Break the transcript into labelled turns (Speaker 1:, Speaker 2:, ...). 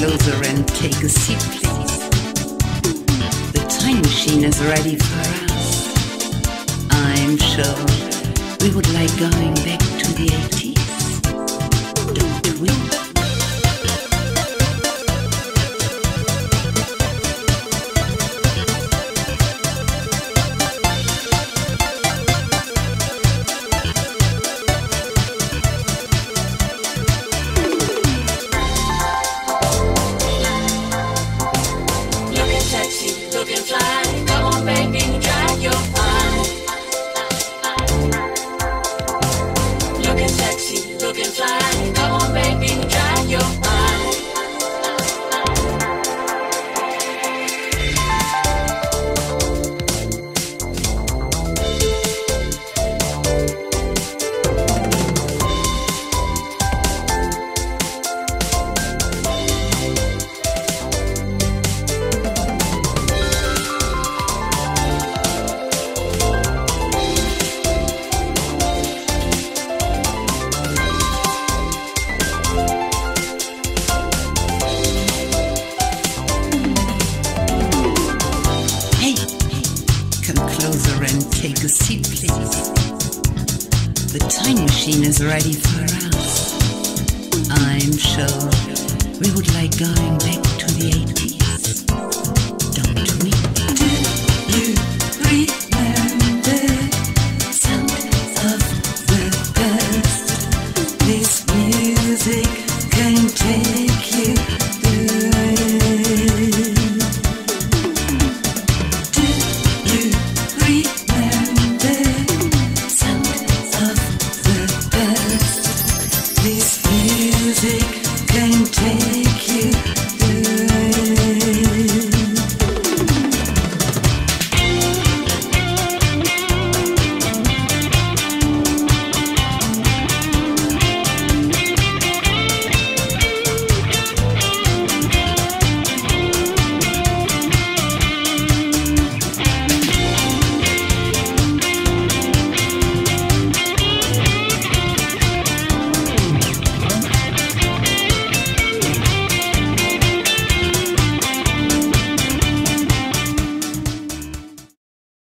Speaker 1: closer and take a seat, please. The time machine is ready for us. I'm sure we would like going back to the 80s. Take a seat, please. The time machine is ready for us. I'm sure we would like going back to the 80s. Don't we?